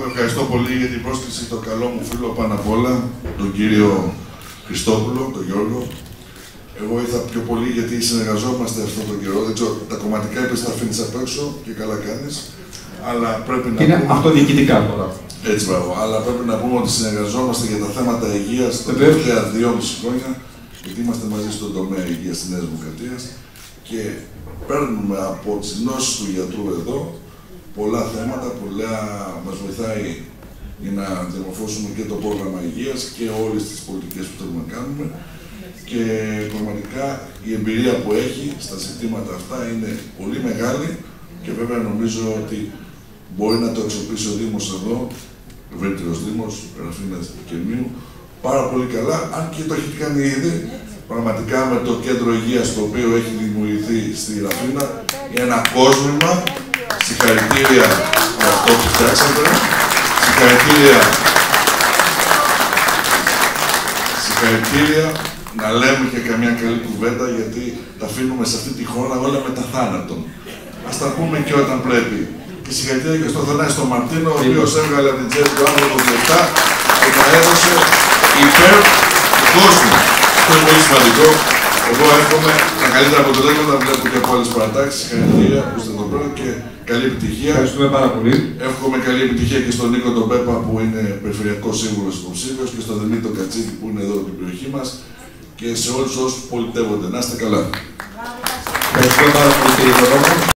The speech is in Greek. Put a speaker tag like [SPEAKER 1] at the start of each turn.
[SPEAKER 1] Εγώ ευχαριστώ πολύ για την πρόσκληση το καλό μου φίλο πάνω απ' όλα, τον κύριο Χριστόπουλο, τον Γιώργο. Εγώ ήρθα πιο πολύ γιατί συνεργαζόμαστε αυτόν τον καιρό. Δεν ξέρω, τα κομματικά είπες τα αφήνεις απ' έξω και καλά κάνεις. Αλλά πρέπει να
[SPEAKER 2] Είναι
[SPEAKER 1] πούμε...
[SPEAKER 2] αυτοδιοικητικά τώρα.
[SPEAKER 1] Έτσι, μπράβο. Αλλά πρέπει να πούμε ότι συνεργαζόμαστε για τα θέματα υγείας τα
[SPEAKER 2] Βεβαίως.
[SPEAKER 1] τελευταία δυόμιση χρόνια, γιατί είμαστε μαζί στον τομέα υγείας της Νέας Δημοκρατίας και παίρνουμε από τις γνώσεις του γιατρού εδώ πολλά θέματα, πολλά μας βοηθάει για να διαμορφώσουμε και το πρόγραμμα υγείας και όλες τις πολιτικές που θέλουμε να κάνουμε. Και πραγματικά η εμπειρία που έχει στα ζητήματα αυτά είναι πολύ μεγάλη και βέβαια νομίζω ότι μπορεί να το αξιοποιήσει ο Δήμος εδώ, ο Βέρτυρος Δήμος, Ραφίνας και Μίου, πάρα πολύ καλά, αν και το έχει κάνει ήδη, πραγματικά με το κέντρο υγείας το οποίο έχει δημιουργηθεί στη Ραφίνα, για ένα κόσμημα, συγχαρητήρια για αυτό που φτιάξατε, συγχαρητήρια, συγχαρητήρια να λέμε και καμιά καλή κουβέντα γιατί τα αφήνουμε σε αυτή τη χώρα όλα με τα θάνατον. Ας τα πούμε και όταν πρέπει. Και συγχαρητήρια και στον Θανάση τον Μαρτίνο, ο οποίος έβγαλε από την τσέπη του άνθρωπο του λεπτά και τα έδωσε υπέρ του κόσμου. Αυτό είναι πολύ σημαντικό. Εγώ εύχομαι τα καλύτερα αποτελέσματα, βλέπω και από άλλες παρατάξεις. Συγχαρητήρια που είστε εδώ πέρα και καλή επιτυχία.
[SPEAKER 2] Ευχαριστούμε πάρα πολύ.
[SPEAKER 1] Εύχομαι καλή επιτυχία και στον Νίκο τον Πέπα που είναι περιφερειακός σύμβουλος υποψήφιος και στον Δημήτρη Κατσίκη που είναι εδώ από την περιοχή μας και σε όλους όσους πολιτεύονται. Να είστε καλά.
[SPEAKER 2] Ευχαριστούμε πάρα πολύ κύριε Γιώργο.